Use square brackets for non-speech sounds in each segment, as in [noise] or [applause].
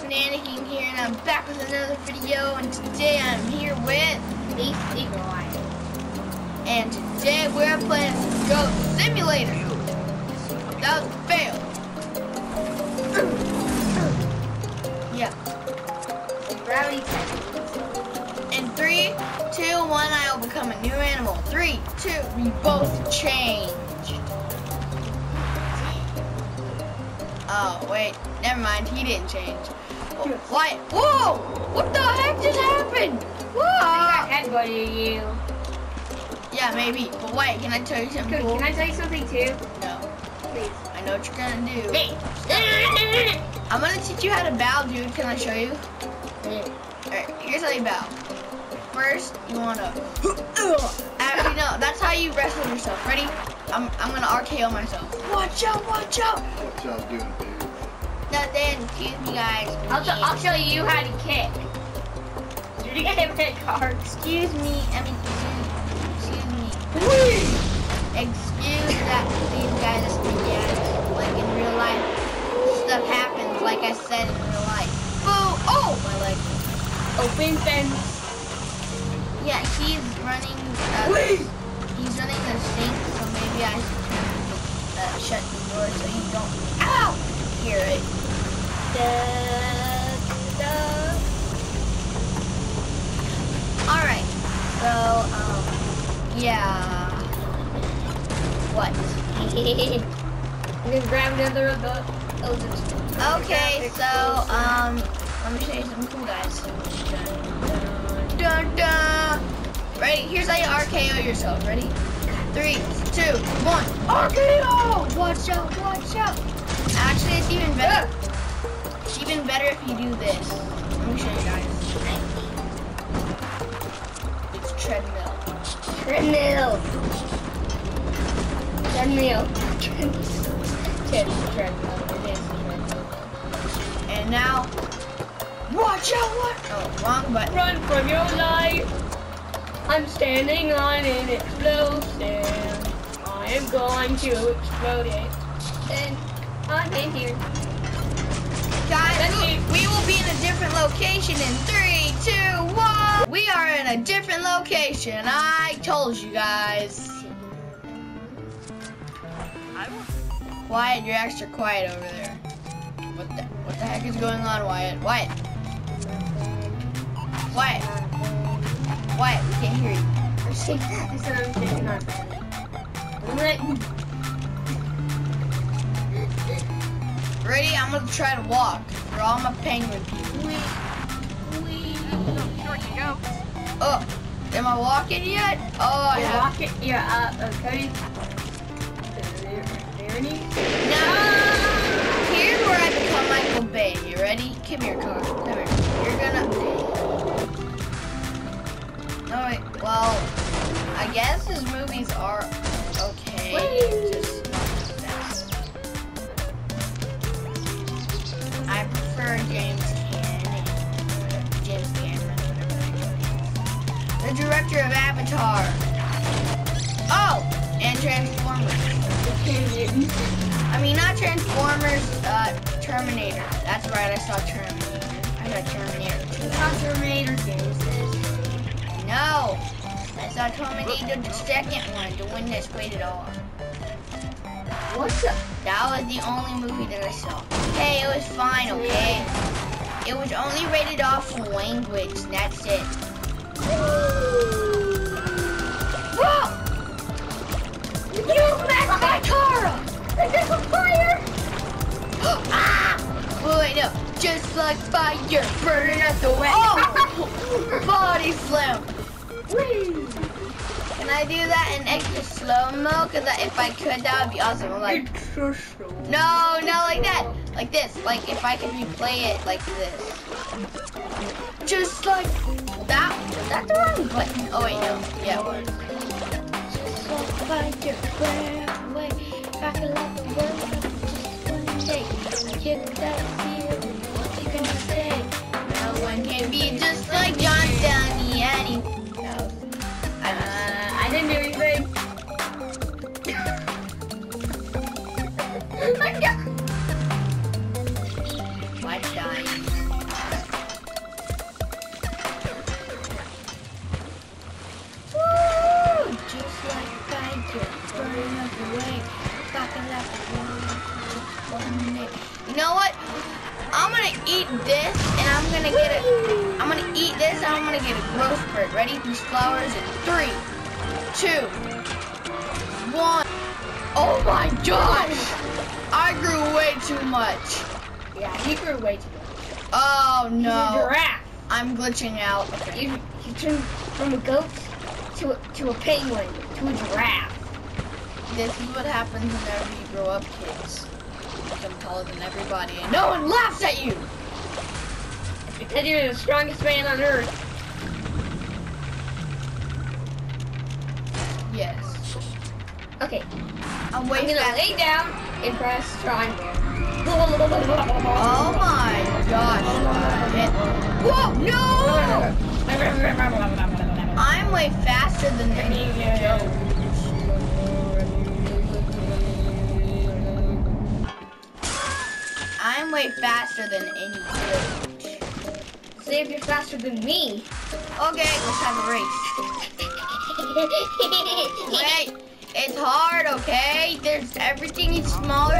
Fanatiking here, and I'm back with another video. And today I'm here with Ace Eagle Eye. and today we're playing Goat Simulator. That was a fail. yeah. Gravity. In three, two, one, I will become a new animal. Three, two, we both change. Oh wait, never mind. He didn't change. Oh, Why? Whoa! What the heck just happened? Whoa! I Whoa! headbutted you. Yeah, maybe. But wait, can I tell you something Can, cool? can I tell you something too? No. Please. I know what you're gonna do. Hey. [laughs] I'm gonna teach you how to bow, dude. Can I show you? Alright, here's how you bow. First, you wanna. [laughs] Actually, no, that's how you wrestle yourself. Ready? I'm, I'm gonna RKO myself. Watch out, watch out! What y'all doing, dude? No, then, excuse me, guys. I'll, t- I'll show you how to kick. Did you get hit with a car? Excuse me, I mean, excuse me. Excuse that, these guys, yeah, like in real life, stuff happens, like I said in real life. Boo! Oh, my leg. Open fence. Yeah, he's running. Uh, he's running the sink, I uh, shut the door so you don't. Ow! Hear it. Da, da. All right. So, um, yeah. What? [laughs] I'm gonna grab another of the. Oh, Okay, so um, let me show you some cool guys. Dun, dun, dun. Ready? Here's how you RKO yourself. Ready? Three, two, one. RKO! Watch out! Watch out! Actually, it's even better. It's even better if you do this. Let me show you guys. It's treadmill. treadmill. Treadmill. Treadmill. Treadmill. It is treadmill. And now, watch out! What? Oh, wrong button. Run from your life. I'm standing on an explosive. I am going to explode it. And I'm in here. Guys, we, will be in a different location in three, two, one. We are in a different location. I told you guys. Wyatt, you're extra quiet over there. What the what the heck is going on, Wyatt? Wyatt. Wyatt. Wyatt, we can't hear you. I said I'm sitting on Let Ready? I'm gonna try to walk for all my penguin people. Wee. Wee. Oh, am I walking yet? Oh, I have. walking. You're up. Okay. There, there. Now, here's where I become Michael Bay. You ready? Come here, car. Come here. You're gonna. Wait. Well, I guess his movies are okay. Whee! Just I prefer James Cameron. James Cameron. The director of Avatar. Oh, and Transformers. I mean, not Transformers, uh, Terminator. That's right, I saw Terminator. I saw Terminator 2. Terminator Genisys. No! I saw Terminator the second one, the one that's rated R. What the? That was the only movie that I saw. Hey, it was fine, okay? It was only rated R for language, that's it. [gasps] Whoa! You messed my car up! This a fire! [gasps] ah! Wait, wait, no. Just like fire, burning up the [laughs] way. Oh! Body slam. Whee! Can I do that in extra slow mo? Cause if I could, that would be awesome. Like, It's so no, no, like that, like this. Like if I could replay it like this. Just like that. Was that the wrong button? Oh wait, no. Yeah, it was. Just like You know what? I'm gonna eat this and I'm gonna get it. I'm gonna eat this and I'm gonna get a growth spurt. Ready? These flowers in three, two, one. Oh my gosh! I grew way too much. Yeah, he grew way too much. Oh no. He's a giraffe. I'm glitching out. Okay. You, you turned from a goat to a, to a penguin to a giraffe. This is what happens whenever you grow up, kids. You become taller than everybody, and no one laughs at you. Because you're the strongest man on earth. Yes. Okay, I'm I'm gonna lay down and press triangle. Oh my gosh. It- Whoa, no! I'm way faster than any joke. I'm way faster than any joke. See if you're faster than me. Okay, let's have a race. [laughs] Wait, it's hard, okay? There's everything is smaller.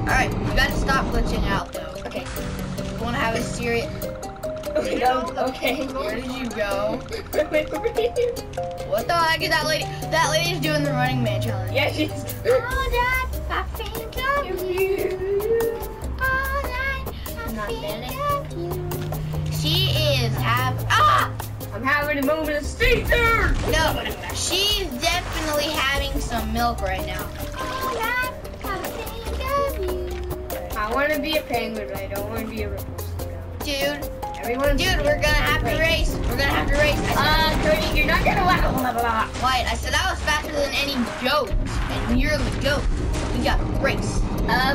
Alright, you gotta stop glitching out though. Okay. You wanna have a serious. Okay. Okay. Where did you go? What the heck is that lady? That lady's doing the running man challenge. Yeah, she's. All that I think of you. Have ah I'm having a moment of Caesar. no. She's definitely having some milk right now. All that I think of you. I want to be a penguin, but I don't want to be a repulsive. Dude, Everyone, dude, we're gonna have to race. We're gonna have to race. I Uh, Cody, you're not gonna let blah, blah, blah. said, Wait, I said I was faster than any goat, and you're the goat. We got to race.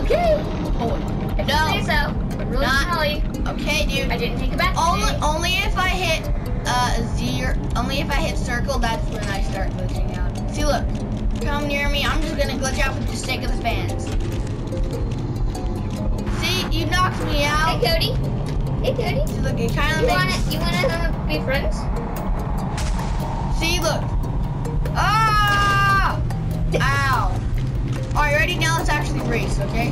Okay. Boy. If you say No. so. Really, Not- Molly, Okay, dude. I didn't take it back. Only, today. only if I hit uh zero. Only if I hit circle, that's when I start glitching out. See, look, come near me. I'm just gonna glitch out for the sake of the fans. See, you knocked me out. Hey. Cody. Hey, Cody. See, look, it kind You of wanna, makes. you wanna uh, be friends? See, look. Ah! [laughs] Ow. All right, ready? Now let's actually race, okay?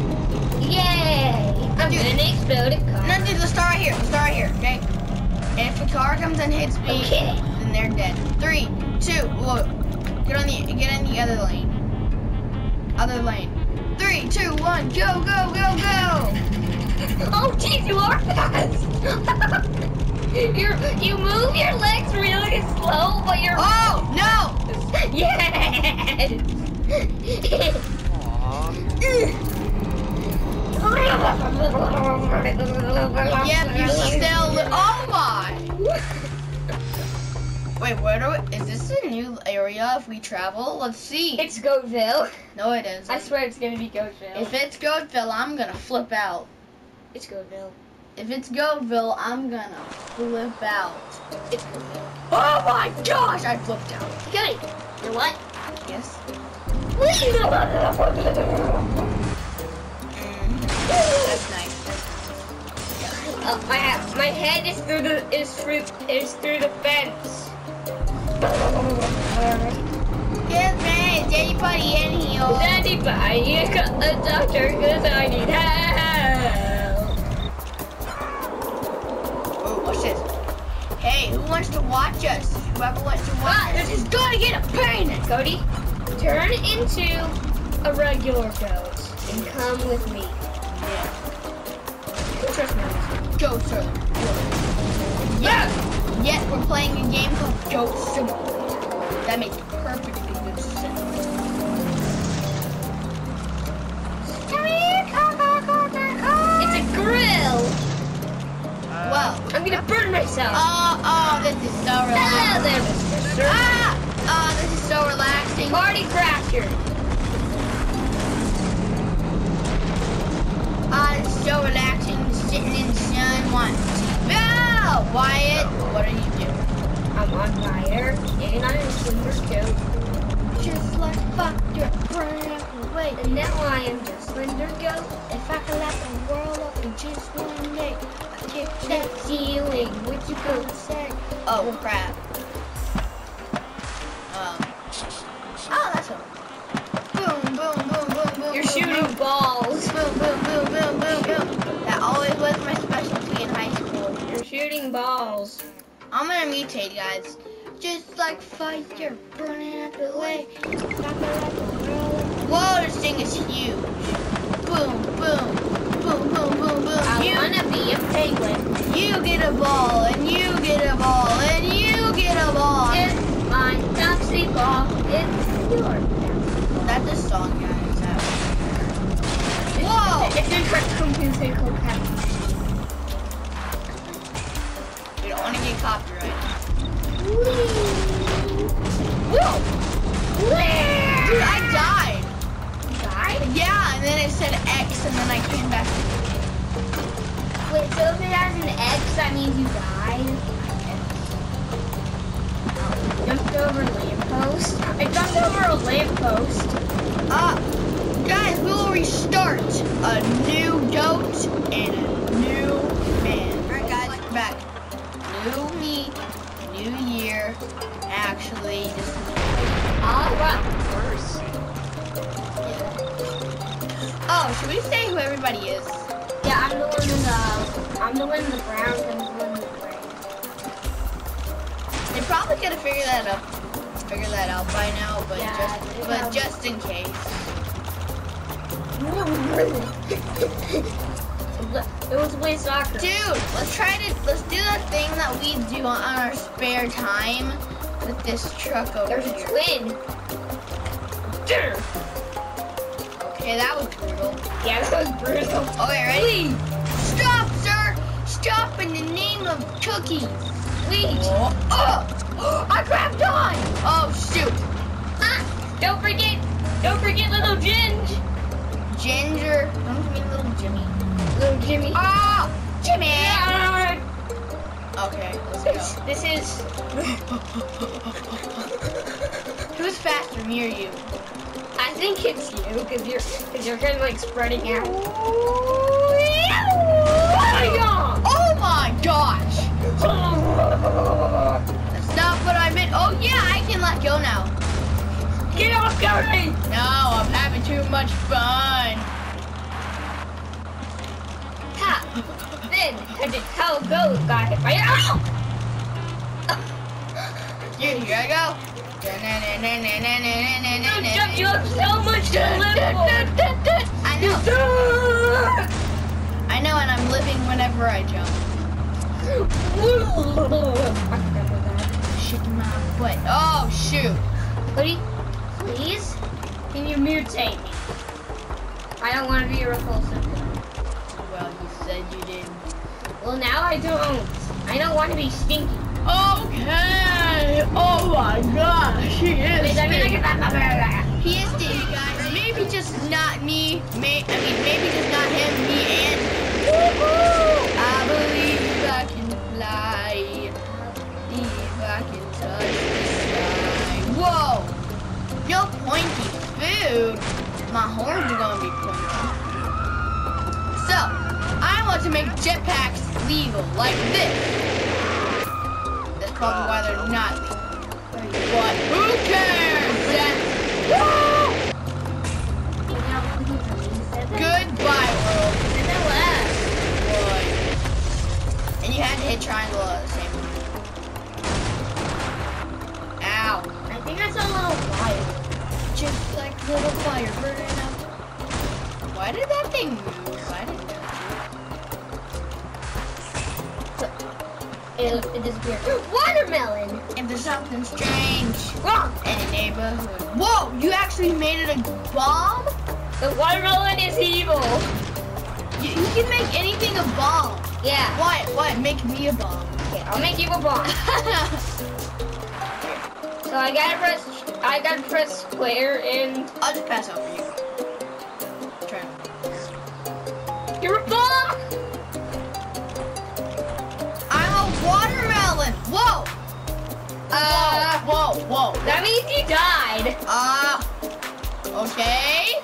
Yay! I'm Dude. gonna explode a car. No, dude, let's start right here. Let's start right here, okay? And if a car comes and hits me, Okay. then they're dead. Three, two, whoa. Get on the get in the other lane. Other lane. Three, two, one, go, go, go, go! [laughs] Oh, jeez, you are fast. [laughs] You're, you move your legs really slow, but you're. Oh no! [laughs] Yes! Yep, you still. Oh my! Wait, where do we? Is this a new area if we travel? Let's see. It's Goatville. no, it isn't. I swear it's gonna be Goatville. If it's Goatville, I'm gonna flip out. it's Goatville. If it's Goatville, I'm gonna flip out. It's Goatville. Oh my gosh! I flipped out. Good. You know what? Yes. [laughs] That's nice. Uh, my my head is through the is through is through the fence. Yes, man. Is anybody in here? Is anybody a doctor? Cause I need help. Oh, what's this? Hey, who wants to watch us? Whoever wants to watch Ah, us is gonna get a pain. Cody, turn into a regular goat and come with me. Go, sir. Yeah. Yet we're playing a game called Goat Simulator. That makes perfectly good sense. It's a grill. Well, I'm gonna burn myself. oh, oh, this is so Hello relaxing. there, Mr. Sir. Ah, oh, this is so relaxing. Party crasher. Sitting in the sun, watching TV. No, Wyatt, what are you doing? I'm on fire and I'm a silver goat. Just like fuck your brain away. And now I am just slender goat. If I could light the world up in just one day, I'd kick that That ceiling, what you go go say. Oh crap. Burning balls. I'm gonna mutate, guys. Just like fire burning up the way. Whoa, this thing is huge. Boom, boom, boom, boom, boom, boom. I You, wanna be a penguin. you get a ball, and you get a ball, and you get a ball. It's my bouncy ball. It's yours. That's a song, guys. [laughs] Whoa! It's a cartoon music called Captain. We don't want to get copyrighted. Whoa! Dude, I died. died? Yeah, and then it said X, and then I came back. Wait, so if it has an X, that means you died? Jumped over a lamppost. I jumped over a lamppost. Uh, guys, we will restart a new goat and a new man. Alright, guys, back. New me, new year. Actually, just I'll run first. oh, should we say who everybody is? Yeah, I'm the one in the, I'm the one in the brown and the one in the gray. They probably could have figured that out, figured that out by now, but Yeah, just, but probably- just in case. It was way soccer. Dude, let's try to let's do that thing that we do on our spare time with this truck over There's a twin. twin. Okay, that was brutal. Yeah, that was brutal. Okay, ready? Stop, sir! Stop in the name of cookies! Please. Oh, oh, [gasps] I grabbed on! Oh shoot! Ah, don't forget, don't forget little Ginge. Ginger, don't you mean little Jimmy? Little Jimmy. Oh, Jimmy! Ah, Okay, let's This, go. this is, [laughs] Who's faster, me or you? I think it's you, because you're, cause you're kind of like spreading out. Oh my gosh! [laughs] That's not what I meant. Oh yeah, I can let go now. Get off, Cody! No, I'm having too much fun. Then, I did how go got hit by Ow! Here, here I go. You have so much to live I know. I know, and I'm living whenever I jump. Shaking my butt. Oh shoot! Cody, please, can you mutate me? I don't want to be a repulsive. Well, you said you didn't. Well, now I don't. I don't want to be stinky. Okay. Oh my gosh, he is. Wait, I mean, I can. He is stinky, guys. Maybe just not me. May, I mean, maybe just not him, me, and. I believe I can fly. Believe I can touch the sky. Whoa! No pointy food. My horns are gonna be pointy. So, I want to make jetpacks legal, like this. That's probably why they're not legal. But who cares? Goodbye, world. Boy. And you had to hit triangle at the same time. Ow. I think I saw a little fire. Just like little fire burning up. Why did that thing move? It, it disappeared. Watermelon. If there's something strange Wrong. in a neighborhood. Whoa! You actually made it a bomb? The watermelon is evil. You, you can make anything a bomb. Yeah. What? What? Make me a bomb. Okay, I'll make you a bomb. [laughs] So I gotta press, I gotta press square and I'll just pass over you. Try. you're a bomb. Whoa. Uh, whoa, whoa, whoa. that means you died. Ah. okay.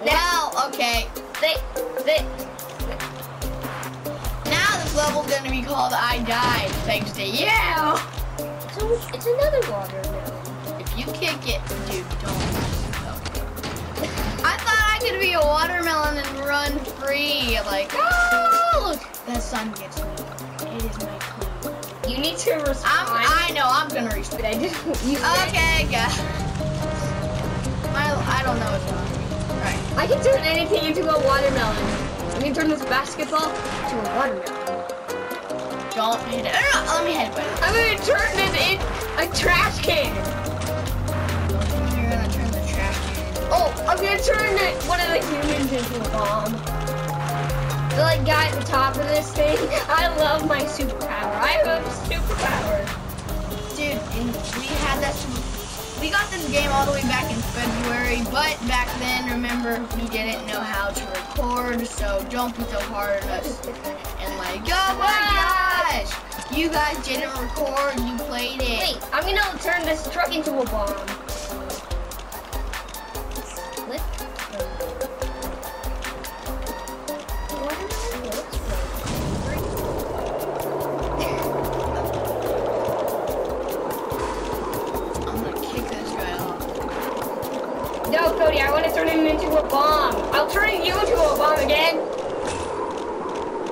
Well, okay. They, they, Now this level's gonna be called I Died, thanks to you. so it's another watermelon. If you kick it, dude, don't. I thought I could be a watermelon and run free. Like, oh, look, the sun gets me. It is my. You need to respond. I'm, I know, I'm gonna respond. I you [laughs] Okay, yeah. I, I don't know what's wrong. Right. I can turn anything into a watermelon. I can turn this basketball to a watermelon. Don't hit it. No, no, let me hit it. I'm gonna turn this in a trash can. You're gonna turn the trash can. Oh, I'm gonna turn it, one of the humans into a bomb. The like guy at the top of this thing. [laughs] I love my superpower. I have a superpower. Dude, and we had this. We got this game all the way back in February, but back then, remember, we didn't know how to record, so don't be so hard on us. And like, oh my gosh! You guys didn't record, you played it. Wait, I'm gonna turn this truck into a bomb. Turning you into a bomb again.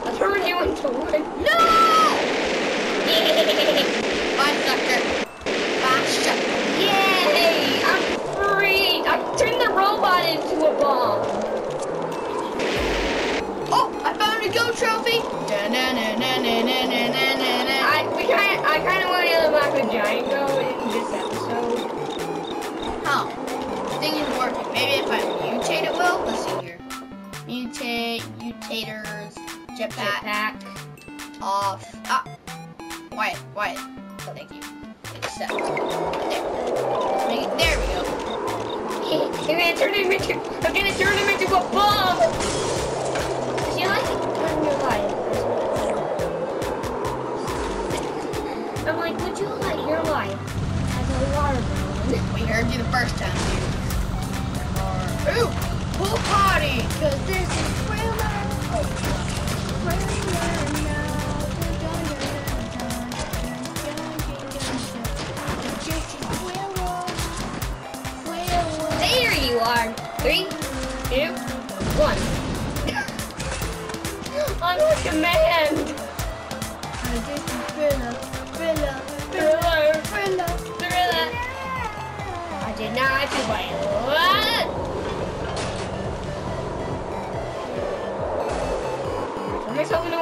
I'll turn you into one. No! [laughs] Bye, sucker. Bye. Yay! I'm free! I turned the robot into a bomb. Oh, I found a goat trophy. I, we kinda, I kind of want to unlock a giant goat in this episode. Thing is working. Maybe if I mutate it will. Let's see here. Mutate, mutators, jetpack, Jetpack. off. Ah. Wyatt, Wyatt. Thank you. Accept. There. It- There we go. [laughs] I'm gonna turn him into I'm gonna turn him into a bomb.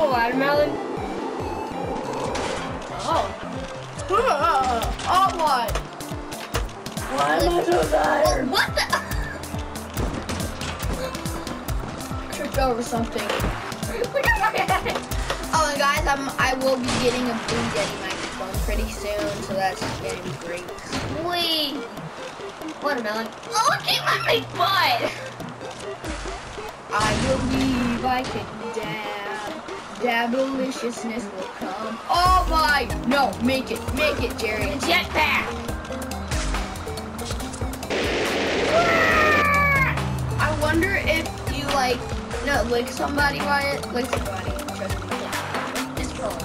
A watermelon. Oh. Oh, oh, oh, oh what? Why am I so Oh, tired? what the? [laughs] Tripped over something. [laughs] Look at my head. Oh, and guys, I'm, I will be getting a Blue Yeti microphone pretty soon, so that's gonna be great. Wait. Watermelon. Oh, my butt. I believe I can dab. Dabeliciousness will come. Oh my! No, make it, make it, Jerry. Jetpack. Ah! I wonder if you like, no, lick somebody, Wyatt. Lick somebody. Trust me. Just pull.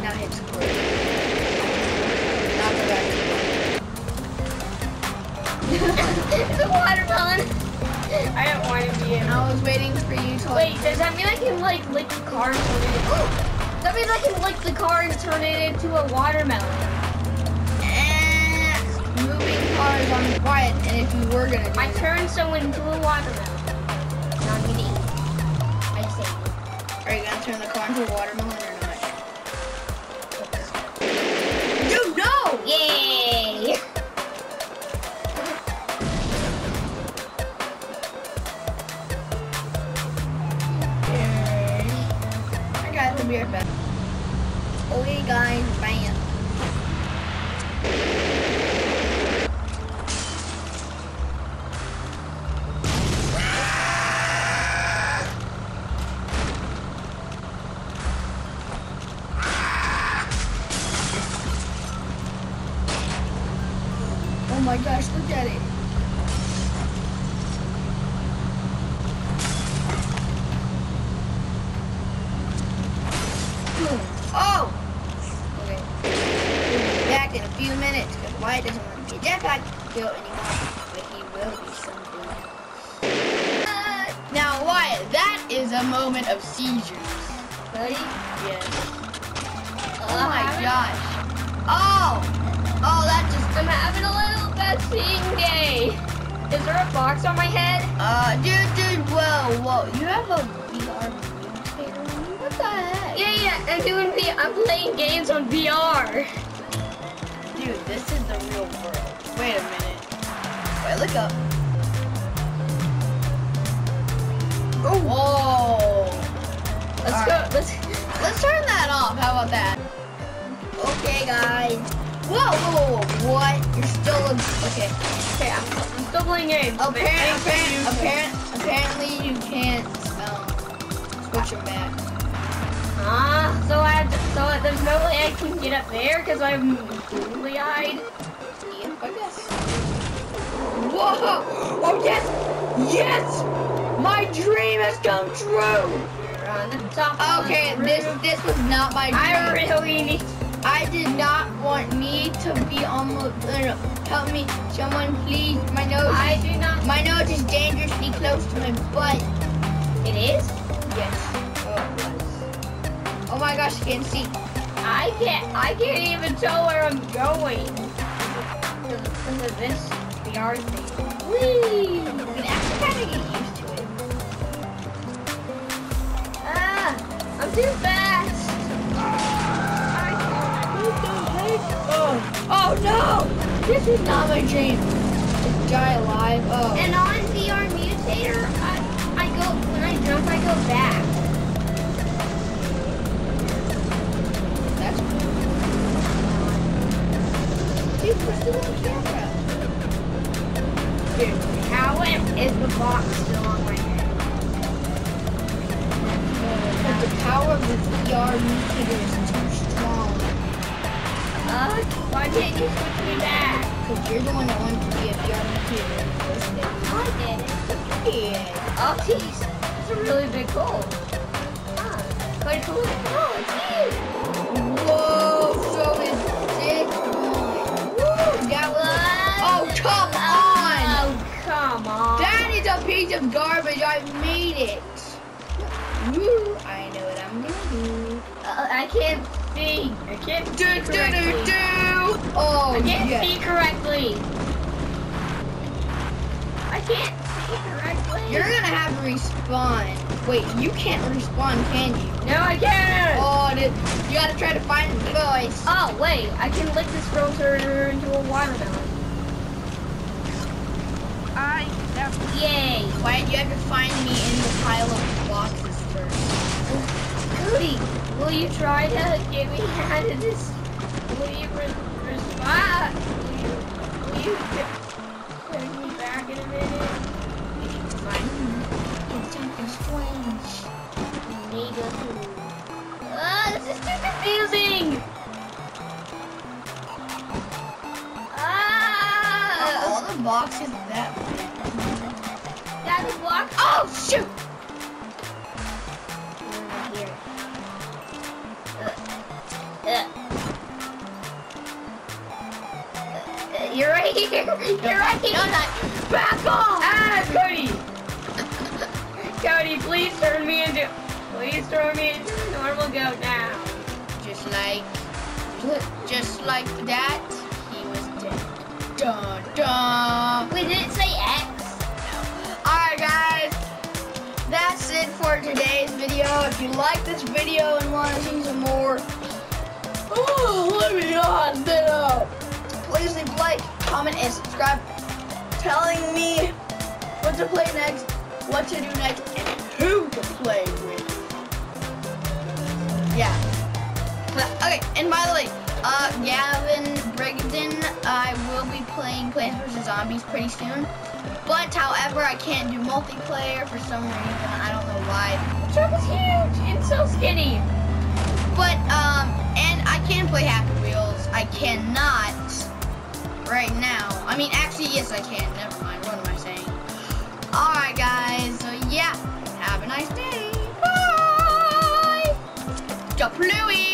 Now hit square. Not the right. it's a watermelon. I don't want to be in. I was waiting for you to Wait, does that mean I can like lick the car and turn it? [gasps] that means I can lick the car and turn it into a watermelon. Eh, moving cars on quiet, and if you were gonna do I that- turned someone into a watermelon. Not me. I say. Are you gonna turn the car into a watermelon or not? Dude, no! Yay! be right back. Okay guys, vaccine day. Is there a box on my head? uh, dude, dude, whoa, whoa. You have a VR mutator on you? What the heck? Yeah, yeah. I'm doing the. I'm playing games on VR. Dude, this is the real world. Wait a minute. Wait, look up. Oh, whoa. Let's All go. right. Let's. Let's turn that off. How about that? Okay, guys. Whoa, whoa, whoa. What? You're still a... Okay. Okay, I'm, I'm still playing games. Apparent, Thank you. apparent, apparent, apparently you can't um, switch your back. Ah, so I so there's no way I can get up there because I'm googly eyed. Yep, I guess. Whoa! Oh, yes! Yes! My dream has come true! You're on the top. Okay, the this this was not my dream. I really need. I did not want me to be on the, no, help me, someone, please. My nose. I do not. my nose is dangerously close to my butt. It is. Yes. Oh. Oh my gosh, I can't see. I can't. I can't even tell where I'm going. Because of this VR thing. Whee! You actually kind of get used to it. Ah, I'm too fast. Oh, oh no! This is not my dream. To die alive. Oh. And on VR Mutator, I, I go when I jump, I go back. That's cool. Dude, little camera. Dude, how is the box still on my head? But the power of the VR mutator is too strong. Why can't you switch me back? Because you're the one that wanted to be a VR mutator in the first place. I did it. Yeah. Oh, geez, that's a really big hole. Huh, quite cool. Oh, it's huge. Whoa, so is one. Woo, that was... Oh, come on! Oh, come on. That is a piece of garbage. I made it. Woo, I know what I'm do. Uh, I can't see. I can't see Do, do, do, correctly. do. Oh, I can't yes. see correctly. I can't see correctly. You're gonna have to respawn. Wait, you can't respawn, can you? No, I can't. Oh, it is- you gotta try to find the voice. Oh, wait. I can lick this girl turn her into a watermelon. I Yay. Why you have to find me in the pile of boxes first? Cody, will you try to get me out [laughs] of this? Will you respond? Will you, will you put me back in a minute? You find me something strange. Neighborhood. Ah, this is too confusing. Ah, All the boxes that way. that is blocked. Oh shoot! Right here. You're right here. No, not. Back off! Ah, Cody! Cody, please turn me into. Please turn me into a normal goat now. Just like, just like that, he was dead. Dun dun. Wait, did it say X? No. Alright guys, that's it for today's video. If you like this video and want to see some more, oh, let me on video. Please leave like, comment, and subscribe. Telling me what to play next, what to do next, and who to play with. Yeah. Okay, and by the way, uh, Gavin Brigden, I will be playing Plants vs. Zombies pretty soon. But, however, I can't do multiplayer for some reason. I don't know why. The truck is huge and so skinny. But, um, and I can play Happy Wheels. I cannot right now. I mean, actually, yes, I can. Never mind. What am I saying? Alright, guys. So, yeah. Have a nice day. Bye. Japlui.